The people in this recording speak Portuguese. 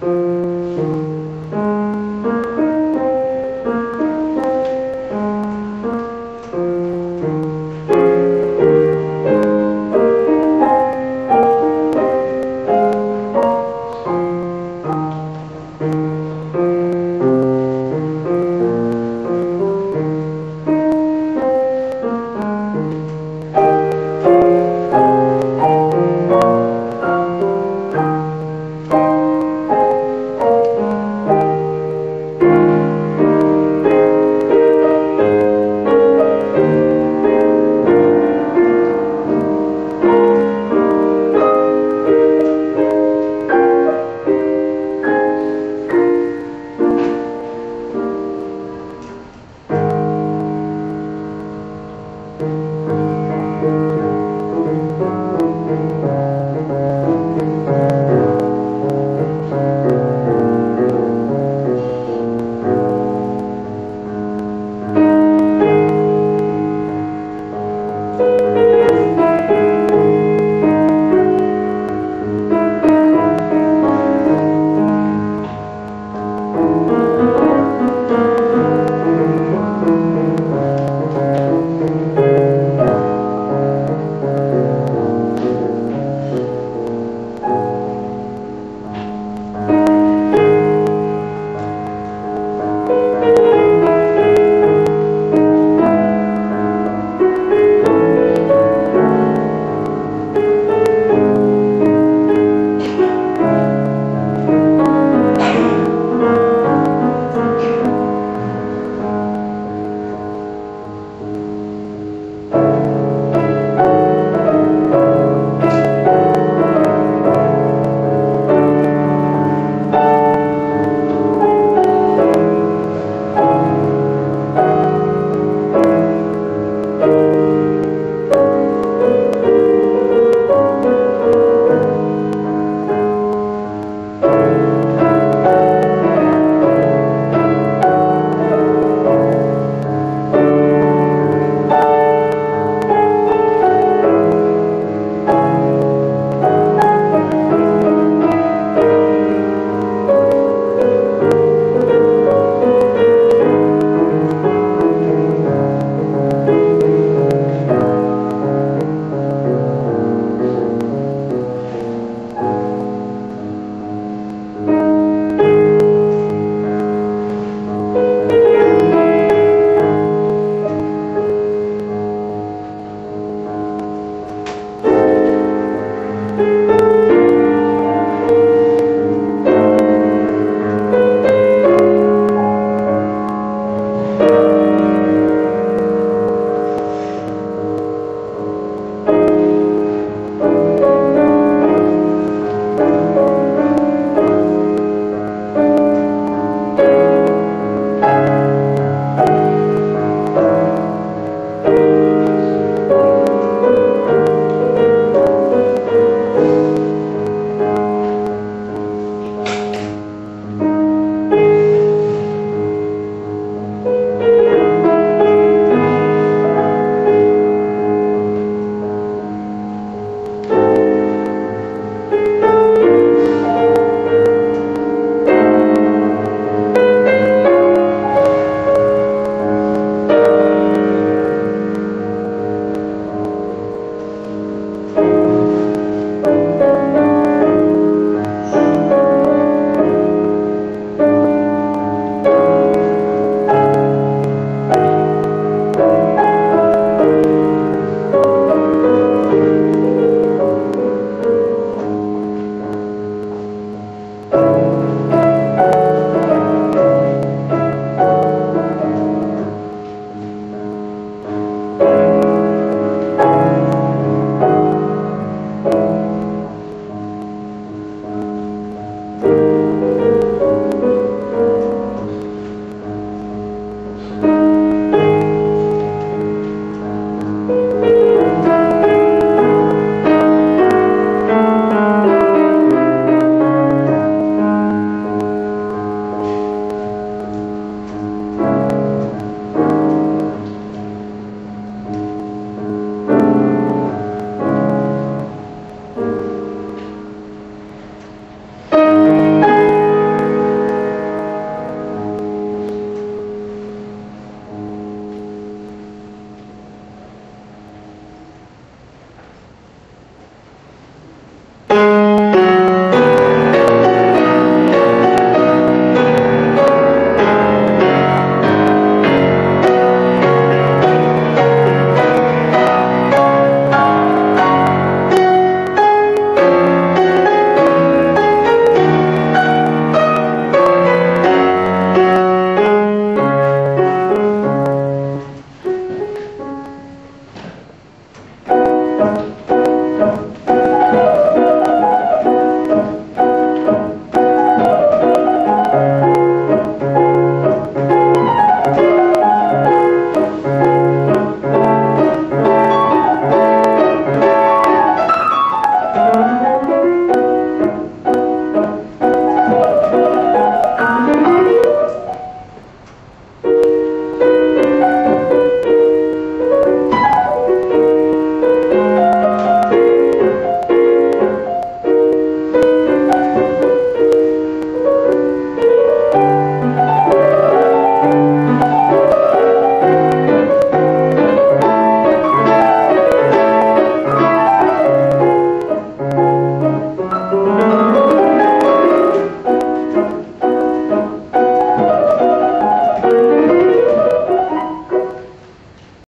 Música